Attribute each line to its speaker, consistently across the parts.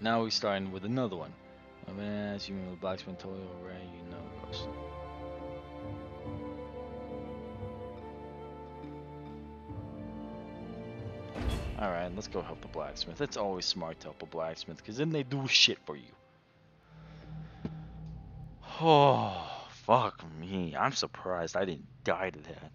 Speaker 1: Now we're starting with another one. I'm gonna ask you the blacksmith you already, you know gross. Alright, let's go help the blacksmith. It's always smart to help a blacksmith, because then they do shit for you. Oh, fuck me. I'm surprised I didn't die to that.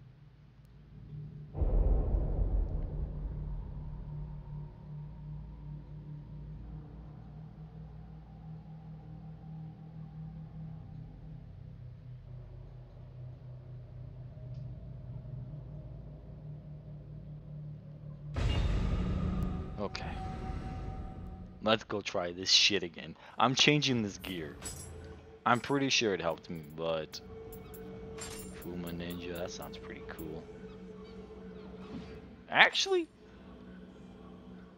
Speaker 1: Let's go try this shit again. I'm changing this gear. I'm pretty sure it helped me, but... Fuma Ninja, that sounds pretty cool. Actually,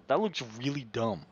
Speaker 1: that looks really dumb.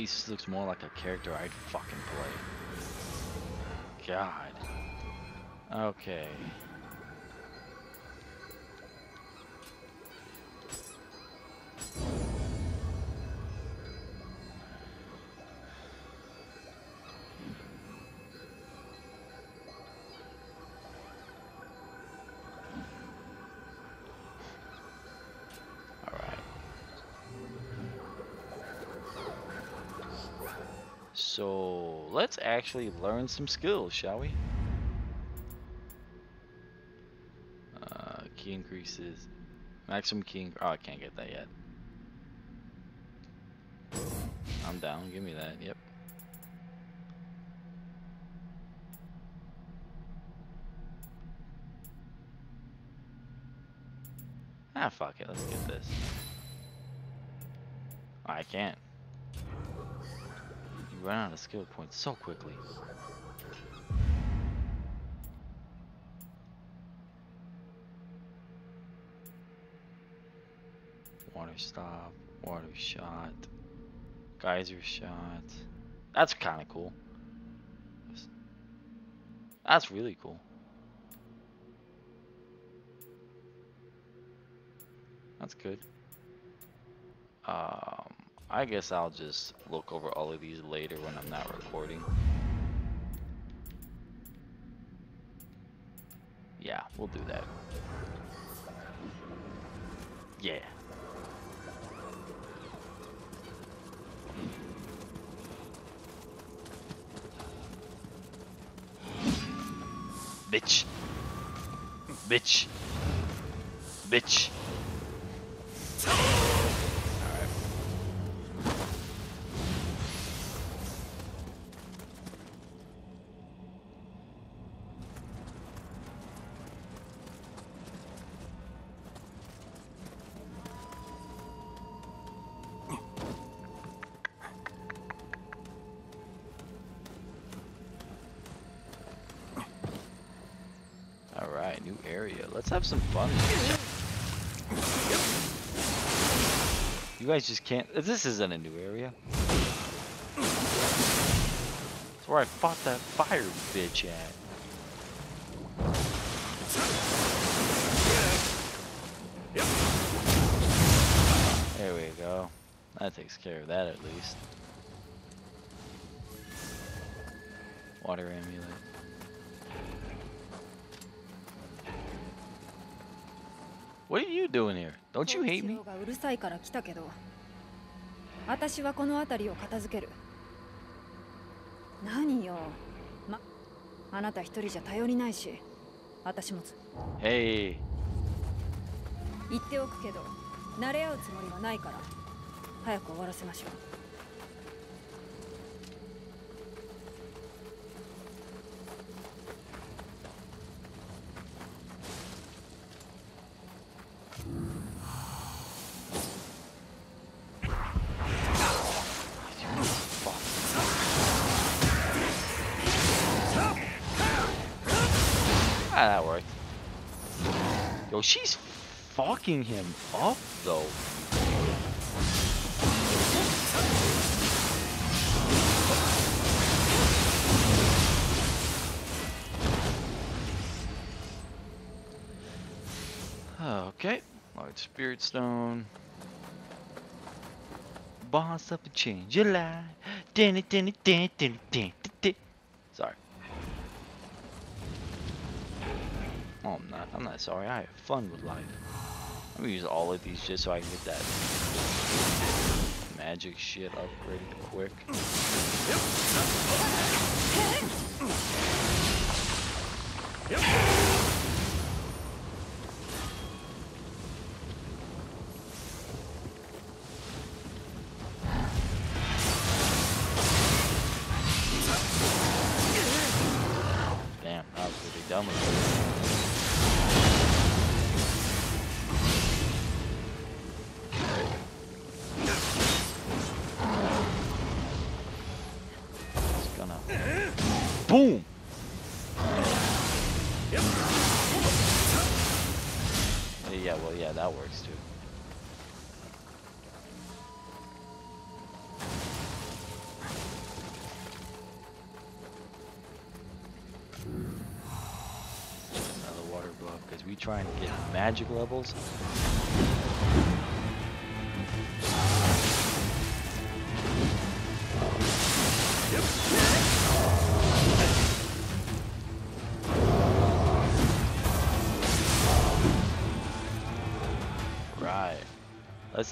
Speaker 1: This looks more like a character I'd fucking play. God. Okay. So let's actually learn some skills, shall we? Uh, Ki increases. Maximum Ki. Oh, I can't get that yet. I'm down. Give me that. Yep. Ah, fuck it. Let's get this. I can't. Run out of skill points so quickly. Water stop, water shot, geyser shot. That's kind of cool. That's really cool. That's good. Um, I guess I'll just look over all of these later when I'm not recording. Yeah, we'll do that. Yeah. Bitch. Bitch. Bitch. Alright, new area. Let's have some fun. You guys just can't. This isn't a new area. It's where I fought that fire bitch at. There we go. That takes care of that at least. Water amulet. What are you doing here? Don't you hate me?
Speaker 2: がうるさいから来たけど私はこの辺りを片付ける何よまあなた一人じゃ頼りないし私もつ
Speaker 1: Hey.
Speaker 2: 言っておくけど慣れ合うつもりはないから早く終わらせましょう
Speaker 1: Ah, that worked. Yo, she's fucking him up though. Okay, large spirit stone. Boss up and change your life. Dun, dun, dun, dun. Sorry. Oh, I'm not. I'm not sorry. I have fun with life. I'm gonna use all of these just so I can get that magic shit upgraded quick. Damn, that was really dumb of me. Boom. Yeah, well, yeah, that works too. Another water buff because we trying to get magic levels.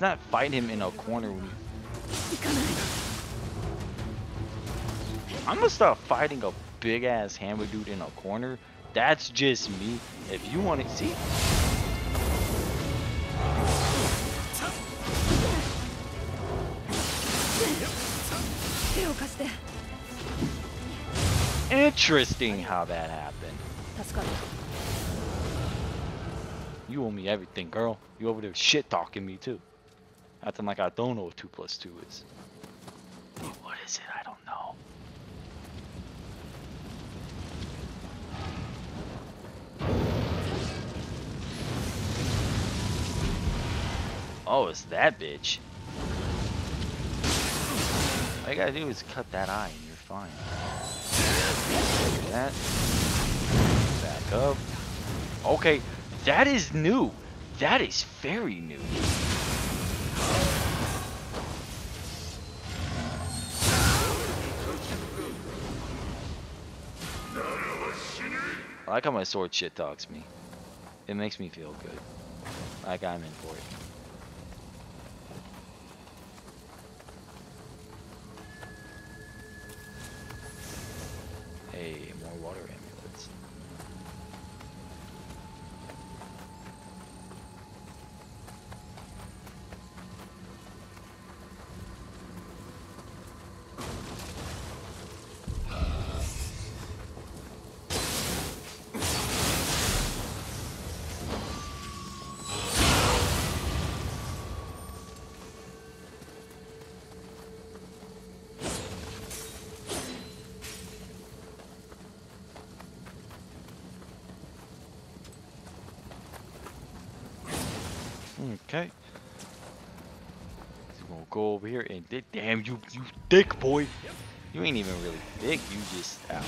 Speaker 1: Let's not fight him in a corner. When. I'm gonna start fighting a big ass hammer dude in a corner. That's just me. If you want to see. Interesting how that happened. You owe me everything, girl. You over there shit talking me too. Acting like I don't know what two plus two is. What is it? I don't know. Oh, it's that bitch. All you gotta do is cut that eye and you're fine. That. Back up. Okay, that is new. That is very new. I like how my sword shit talks me. It makes me feel good. Like I'm in for it. Okay. So we'll go over here and damn you, you thick boy. You ain't even really thick. You just ow.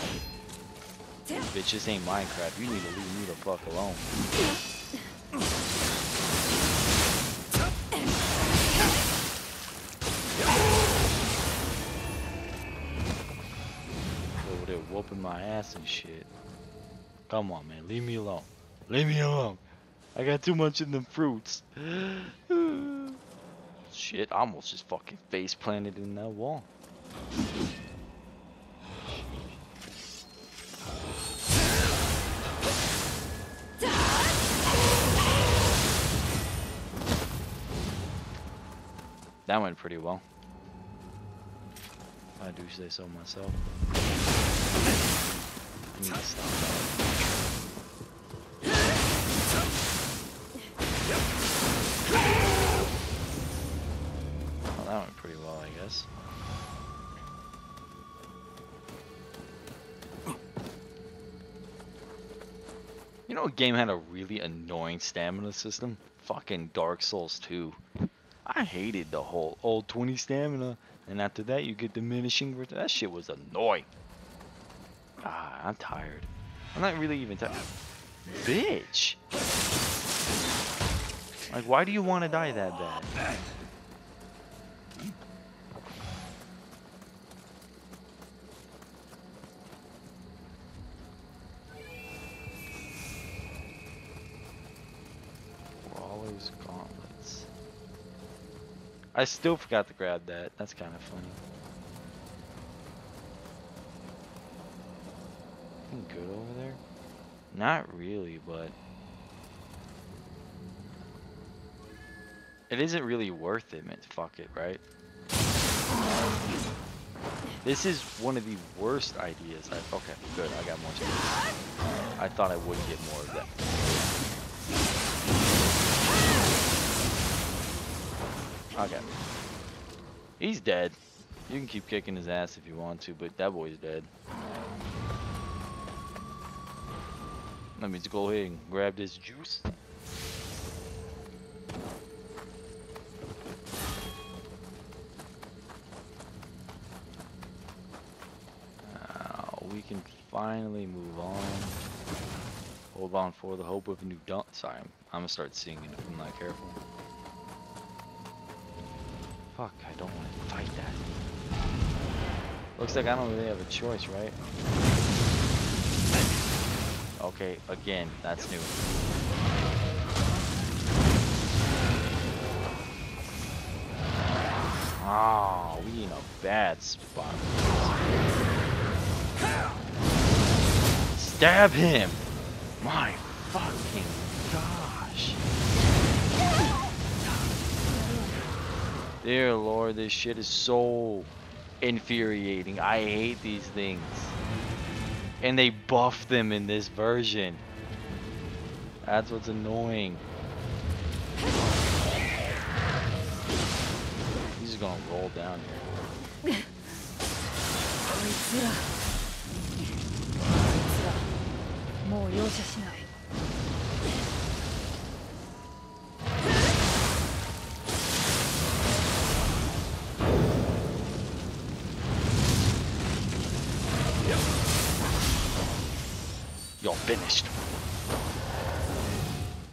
Speaker 1: Bitch, this ain't Minecraft. You need to leave me the fuck alone. Over there whooping my ass and shit. Come on, man. Leave me alone. Leave me alone. I got too much in them fruits. Shit, I almost just fucking face planted in that wall. That went pretty well. I do say so myself. You know, a game had a really annoying stamina system. Fucking Dark Souls 2. I hated the whole old 20 stamina, and after that you get diminishing. ret- That shit was annoying. Ah, I'm tired. I'm not really even tired. Bitch. Like, why do you want to die that bad? I still forgot to grab that. That's kind of funny. Anything good over there? Not really, but it isn't really worth it, man. Fuck it, right? This is one of the worst ideas. I've... okay, good. I got more. I thought I wouldn't get more of that. Okay. He's dead. You can keep kicking his ass if you want to, but that boy's dead. Let me just go ahead and grab this juice. We can finally move on. Hold on for the hope of a new dawn. Sorry, I'm, I'm gonna start singing if I'm not careful. Fuck, I don't want to fight that. Looks like I don't really have a choice, right? Okay, again, that's new. Oh, we in a bad spot. Stab him! My fucking Dear lord, this shit is so infuriating. I hate these things. And they buffed them in this version. That's what's annoying. He's just gonna roll down here. all finished.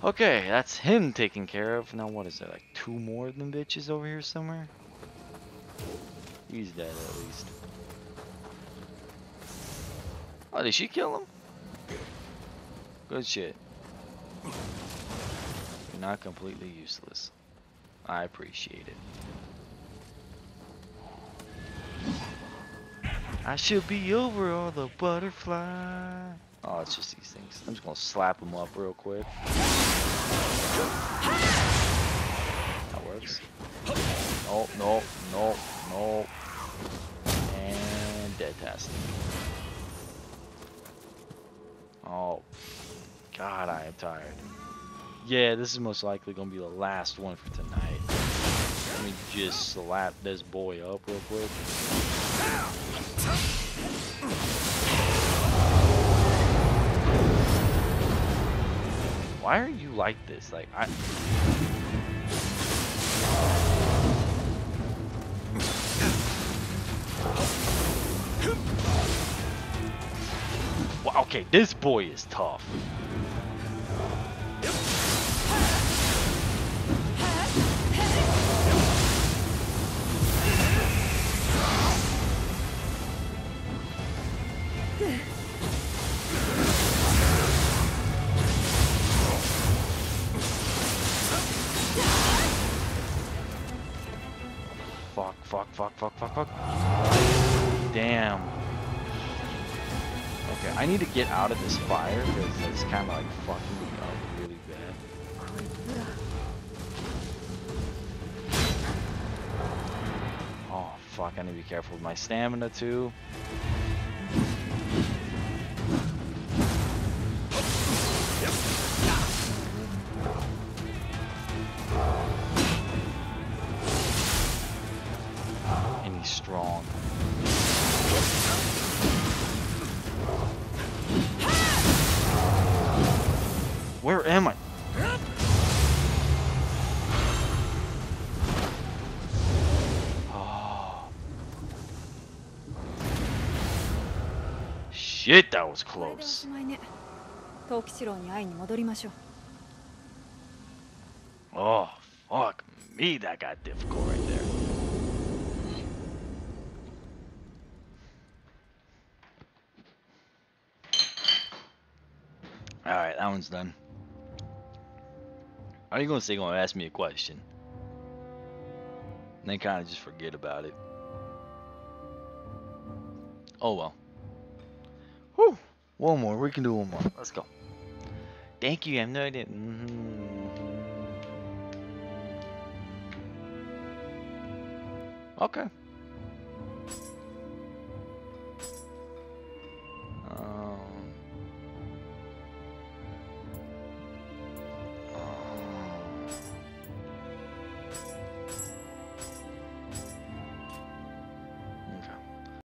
Speaker 1: Okay, that's him taken care of. Now what is there, like two more of them bitches over here somewhere? He's dead at least. Oh, did she kill him? Good shit. You're not completely useless. I appreciate it. I should be over all the butterflies. Oh, it's just these things. I'm just gonna slap them up real quick. That works. Oh, no, no, no. And dead tastic. Oh, God, I am tired. Yeah, this is most likely gonna be the last one for tonight. Let me just slap this boy up real quick. Why are you like this? Like I okay, this boy is tough. fuck, fuck, fuck, fuck. Damn. Okay, I need to get out of this fire because it's kind of like fucking me up really bad. Oh, fuck, I need to be careful with my stamina too. Shit, that was
Speaker 2: これでお
Speaker 1: close.
Speaker 2: しまいね藤吉郎に会いに戻りましょう
Speaker 1: Oh, fuck me, that got difficult right there. Alright, that one's done. Are you gonna say you're gonna ask me a question? And then kinda just forget about it. Oh well. One more, we can do one more. Let's go. Thank you, I'm not it. Okay.